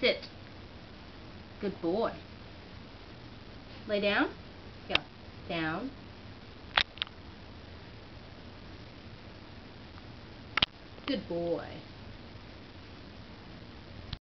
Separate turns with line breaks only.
Sit. Good boy. Lay down. Go. Down. Good boy.